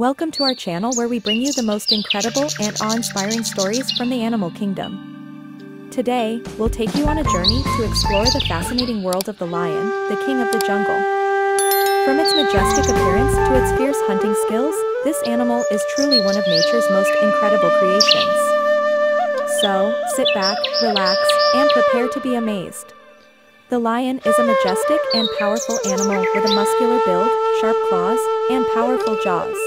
Welcome to our channel where we bring you the most incredible and awe-inspiring stories from the animal kingdom. Today, we'll take you on a journey to explore the fascinating world of the lion, the king of the jungle. From its majestic appearance to its fierce hunting skills, this animal is truly one of nature's most incredible creations. So, sit back, relax, and prepare to be amazed. The lion is a majestic and powerful animal with a muscular build, sharp claws, and powerful jaws.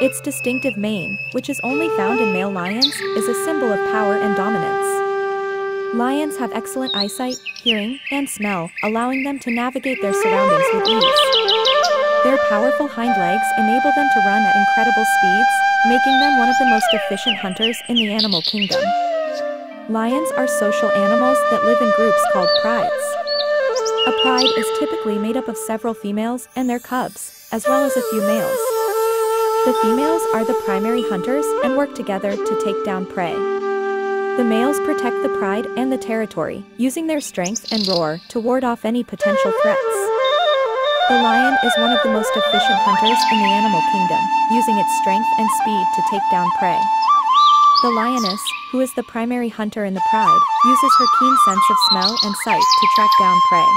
Its distinctive mane, which is only found in male lions, is a symbol of power and dominance. Lions have excellent eyesight, hearing, and smell, allowing them to navigate their surroundings with ease. Their powerful hind legs enable them to run at incredible speeds, making them one of the most efficient hunters in the animal kingdom. Lions are social animals that live in groups called prides. A pride is typically made up of several females and their cubs, as well as a few males. The females are the primary hunters and work together to take down prey. The males protect the pride and the territory, using their strength and roar to ward off any potential threats. The lion is one of the most efficient hunters in the animal kingdom, using its strength and speed to take down prey. The lioness, who is the primary hunter in the pride, uses her keen sense of smell and sight to track down prey.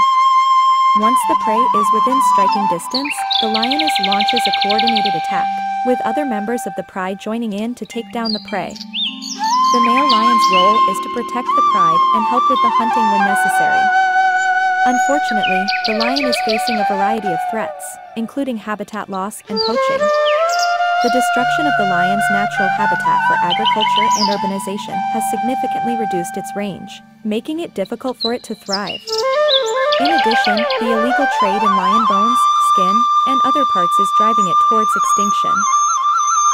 Once the prey is within striking distance, the lioness launches a coordinated attack, with other members of the pride joining in to take down the prey. The male lion's role is to protect the pride and help with the hunting when necessary. Unfortunately, the lion is facing a variety of threats, including habitat loss and poaching. The destruction of the lion's natural habitat for agriculture and urbanization has significantly reduced its range, making it difficult for it to thrive. In addition, the illegal trade in lion bones, skin, and other parts is driving it towards extinction.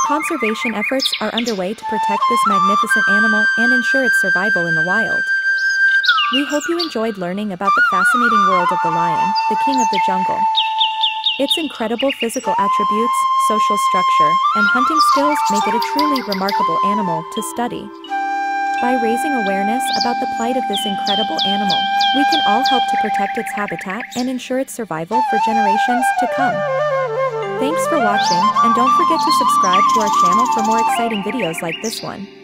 Conservation efforts are underway to protect this magnificent animal and ensure its survival in the wild. We hope you enjoyed learning about the fascinating world of the lion, the king of the jungle. Its incredible physical attributes, social structure, and hunting skills make it a truly remarkable animal to study. By raising awareness about the plight of this incredible animal, we can all help to protect its habitat and ensure its survival for generations to come. Thanks for watching, and don't forget to subscribe to our channel for more exciting videos like this one.